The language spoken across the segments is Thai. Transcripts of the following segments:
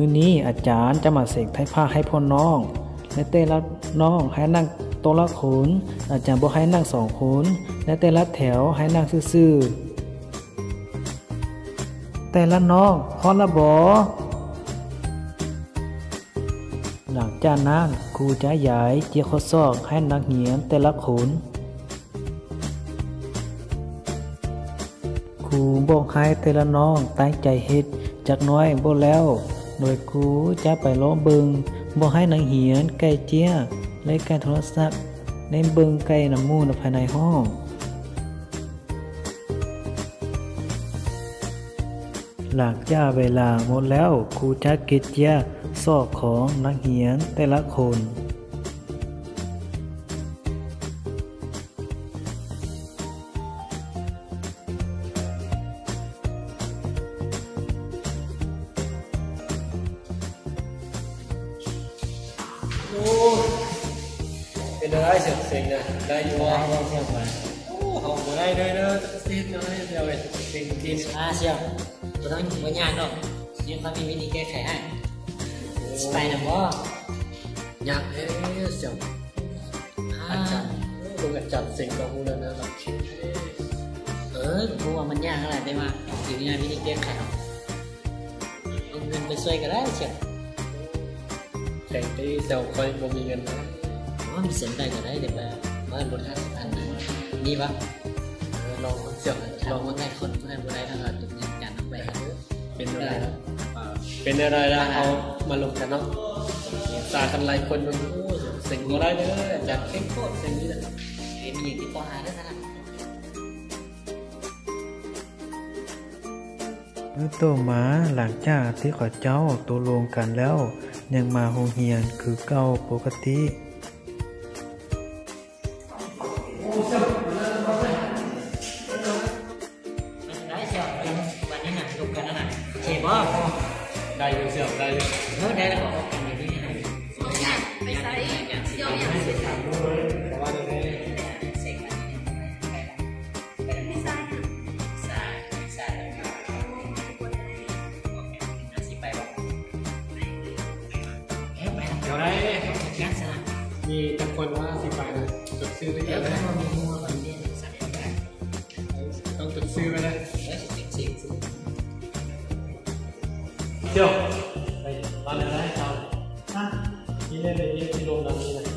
มื้อนี้อาจารย์จะมาเสกไทผ้าให้พ่อน้องและแต่ละน้องให้นั่งโต๊ะละคนอาจารย์บ่ให้นั่งสองคนและแต่ละแถวให้นั่งซื่อๆแต่ละน้องพอละบ่หลังจากนั้นครูจะย้ายเจียข้อศอกให้นักเรียนแต่ละคนครูบอกให้แต่ละน้องตั้งใจเฮ็ดจักน้อยบ่แล้ว โดยครูจะไปล้อเบิงบ่ให้นักเหียนใกล้เจียและใกล้โทรศัพท์ในเบิงใกล้น้ำมูนภายในห้องหลังจาเวลาหมดแล้วครูจะเก็บเจียสอบของนักเหียนแต่ละคน เป็นอะไรเสียงเสียงนะได้อยู่วะได้เชียวไปโอ้เขาบ่ได้เลยเด้อซีดน้อยเดียวเองเสียงทีนอ่าเชียวตัวต้องไม่ยากหรอกยังเขามีวิธีแก้ไขให้สไตล์นะบ่ยากให้เสียงอาจารย์ลงอาจารย์เสียงกับมูลนะแบบคิดเออกูว่ามันยากอะไรได้มาอยู่งานวิธีแก้ไขเอาเอาเงินไปช่วยก็ได้เชียว แข่งที่เซลคอยบ่มีเงินนะว่ามีเสียงได้ก็ได้เดี๋ยวไปบ้านรถห้าสิบพันนะนี่ปะเออลองเสียงลลอองงว่าได้คนเพื่อนบ่ได้ถ้าเราตกเงินกันต้องไปหาเป็นอะไรนะอ่าเป็นอะไรนะเอามาลงกันเนาะสากันหลายคนมันโอ้เสียงบ่ได้เด้ออาจารย์เข้มโคตรเสียงนี้แหละเอ็มยิงที่ต่อหาได้นะเมื่อโตมาหลังจากที่เขอเจ้าตกลงกันแล้ว ยังมาโรงเรียนคือเก่าปกติได้เชียววันนี้หนักยกกันนะเชฟบ่ได้อยู่เสียงได้อยู่เออได้แล้ว ดี๋ยวได้งั้นซะมีแต่คนว่าสิไปนะจดซื้อได้เดี๋ยัยวงไงถ้ามันมีมัวมันเนี่ยสั่งได้ต้องจดซื้อไว้เลยแล้วสิสิสิเที่ยวไปตอนไหนได้เช้าอะนี่เล่นเลยที่โรงดังนี่เลย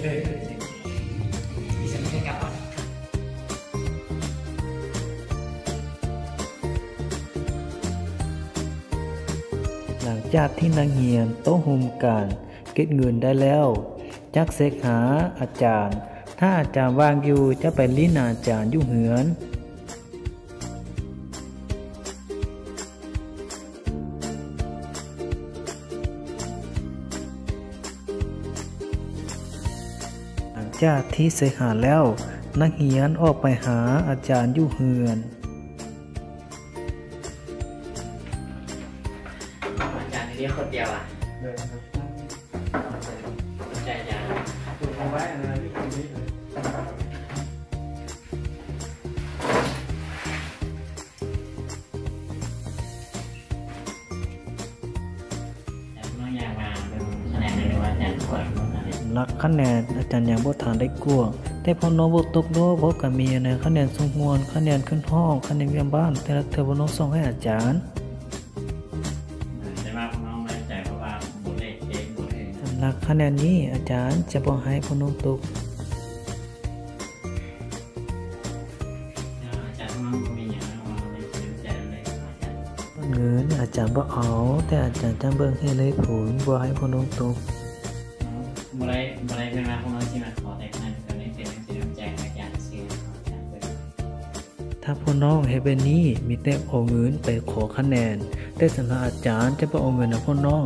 เคโอเคดิฉันไม่ได้กลับก่อนหลังจากที่นางเฮียนโต้หุมการเก็บเงินได้แล้วจักเสกหาอาจารย์ ถ้าอาจารย์ว่างอยู่จะไปลิ้นอาจารย์ยุ่เหือน หลังจากที่เสกหาแล้ว นักเรียนออกไปหาอาจารย์อยู่เหือนอาจารย์เรียกคนเดียวอะเลยครับใจอาจารย์คุณเอาไว้อะไรที่ตรงนี้เลยน้องอยากมาเป็นคะแนนในวันอาจารย์ขวดอะไร ลักคะแนนอาจารย์ยังบ่ทานได้กลัวแต่พอน้องบ่ตกโลบ่ก็มีนะคะแนนสมควรคะแนนขึ้นห้องคะแนนเรียนบ้าน แต่ละเทอบ่น้องส่งให้อาจารย์แต่ว่าน้องไม่ใจเพราะว่าบุเล่เองบุเล่สำหรับคะแนนนี้อาจารย์จะบ่ให้พอน้องตกอาจารย์น้องมีอย่างนั้นว่าไม่เชื่อใจเลยอาจารย์เงินอาจารย์บ่เอา แต่อาจารย์จะเบิ่งให้เลยผลบ่ให้พอน้องตก ถ้าพอน้องเฮ็ดแบบนี้มีแต่เอาเงินไปขอคะแนน แต่สำหรับอาจารย์จะบ่เอาเงินนะพ่อน้อง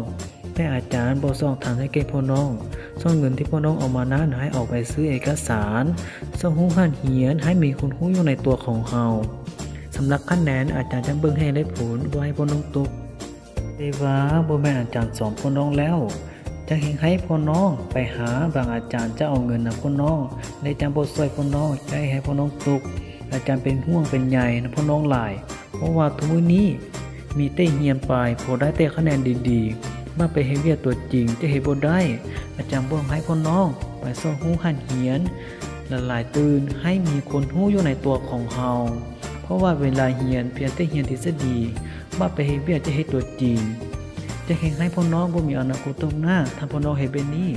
แต่อาจารย์บ่ส่องทางให้แก่พ่อน้อง ส่วนเงินที่พ่อน้องเอามานั้นให้เอาไปซื้อเอกสาร ส่งหูหันเหียนให้มีคุณหูอยู่ในตัวของเฮาสำหรับคะแนนอาจารย์จะเบิ่งให้ได้ผลบ่ให้พ่อน้องตุกแต่ว่าบ่แม่อาจารย์สอนพ่อน้องแล้วจะเห็นให้พ่อน้องไปหาบางอาจารย์จะเอาเงินนะพ่อน้องในจำบทช่วยพ่อน้องจะให้พ่อน้องตุก อาจารย์เป็นห่วงเป็นใยนะพ่อน้องหลาย เพราะว่าทุกมื้อนี้มีเต้เฮียนไปพอได้เต้คะแนนดีๆ มาไปเฮเวียตัวจริงจะเฮบ่ได้ อาจารย์บ่ให้พ่อน้อง ไปซ่อหู้หันเหียนละลายตื่นให้มีคนหู้อยู่ในตัวของเฮาเพราะว่าเวลาเฮียนเพียงแต่เฮียนทฤษฎีมาไปเฮเวียจะเฮตัวจริง จะเห็นให้พ่อน้องบ่มีอนาคตตรงหน้าถ้าพ่อน้องเฮ็ดแบบนี้